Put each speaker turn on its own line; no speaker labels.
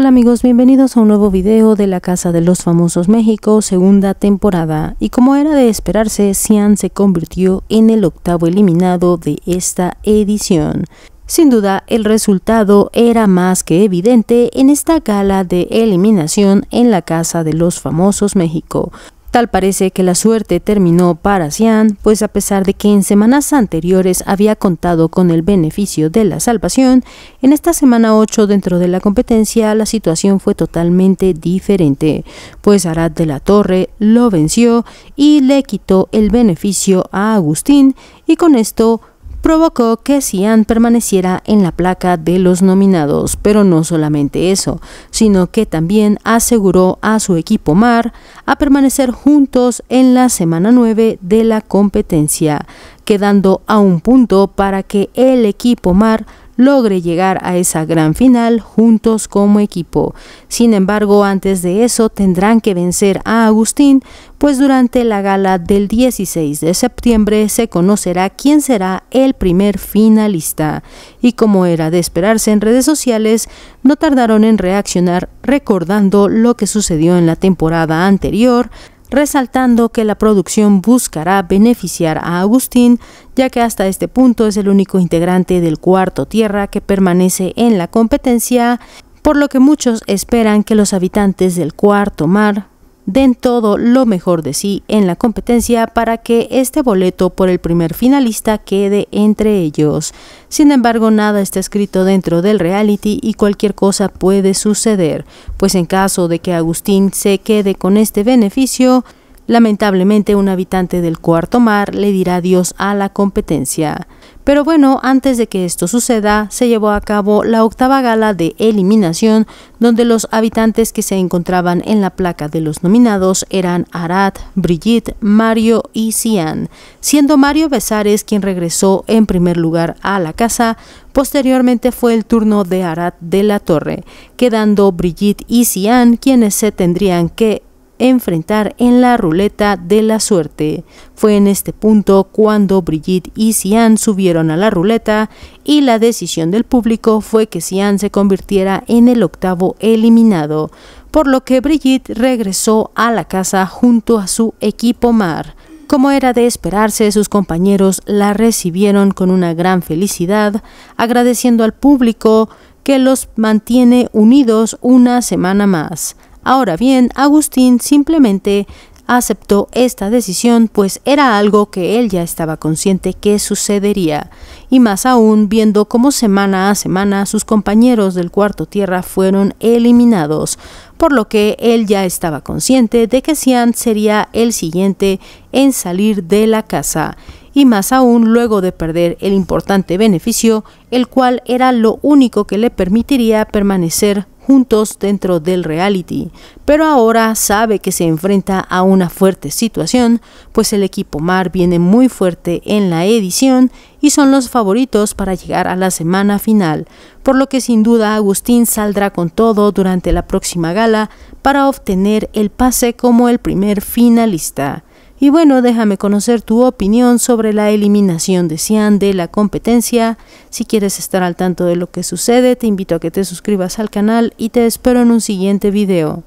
Hola amigos, bienvenidos a un nuevo video de la Casa de los Famosos México, segunda temporada. Y como era de esperarse, Cian se convirtió en el octavo eliminado de esta edición. Sin duda, el resultado era más que evidente en esta gala de eliminación en la Casa de los Famosos México. Tal parece que la suerte terminó para Xian, pues a pesar de que en semanas anteriores había contado con el beneficio de la salvación, en esta semana 8 dentro de la competencia la situación fue totalmente diferente, pues Arad de la Torre lo venció y le quitó el beneficio a Agustín y con esto provocó que Cian permaneciera en la placa de los nominados, pero no solamente eso, sino que también aseguró a su equipo Mar a permanecer juntos en la semana 9 de la competencia, quedando a un punto para que el equipo Mar logre llegar a esa gran final juntos como equipo. Sin embargo, antes de eso tendrán que vencer a Agustín, pues durante la gala del 16 de septiembre se conocerá quién será el primer finalista. Y como era de esperarse en redes sociales, no tardaron en reaccionar recordando lo que sucedió en la temporada anterior, resaltando que la producción buscará beneficiar a Agustín, ya que hasta este punto es el único integrante del cuarto tierra que permanece en la competencia, por lo que muchos esperan que los habitantes del cuarto mar den todo lo mejor de sí en la competencia para que este boleto por el primer finalista quede entre ellos. Sin embargo, nada está escrito dentro del reality y cualquier cosa puede suceder, pues en caso de que Agustín se quede con este beneficio, Lamentablemente un habitante del cuarto mar le dirá adiós a la competencia. Pero bueno, antes de que esto suceda, se llevó a cabo la octava gala de eliminación, donde los habitantes que se encontraban en la placa de los nominados eran Arad, Brigitte, Mario y Cian, siendo Mario Besares quien regresó en primer lugar a la casa. Posteriormente fue el turno de Arad de la Torre, quedando Brigitte y Cian quienes se tendrían que enfrentar en la ruleta de la suerte. Fue en este punto cuando Brigitte y Cian subieron a la ruleta y la decisión del público fue que Cian se convirtiera en el octavo eliminado, por lo que Brigitte regresó a la casa junto a su equipo Mar. Como era de esperarse, sus compañeros la recibieron con una gran felicidad, agradeciendo al público que los mantiene unidos una semana más. Ahora bien, Agustín simplemente aceptó esta decisión pues era algo que él ya estaba consciente que sucedería, y más aún viendo cómo semana a semana sus compañeros del cuarto tierra fueron eliminados, por lo que él ya estaba consciente de que Cian sería el siguiente en salir de la casa, y más aún luego de perder el importante beneficio, el cual era lo único que le permitiría permanecer juntos dentro del reality, pero ahora sabe que se enfrenta a una fuerte situación, pues el equipo Mar viene muy fuerte en la edición y son los favoritos para llegar a la semana final, por lo que sin duda Agustín saldrá con todo durante la próxima gala para obtener el pase como el primer finalista. Y bueno, déjame conocer tu opinión sobre la eliminación de Cian de la competencia. Si quieres estar al tanto de lo que sucede, te invito a que te suscribas al canal y te espero en un siguiente video.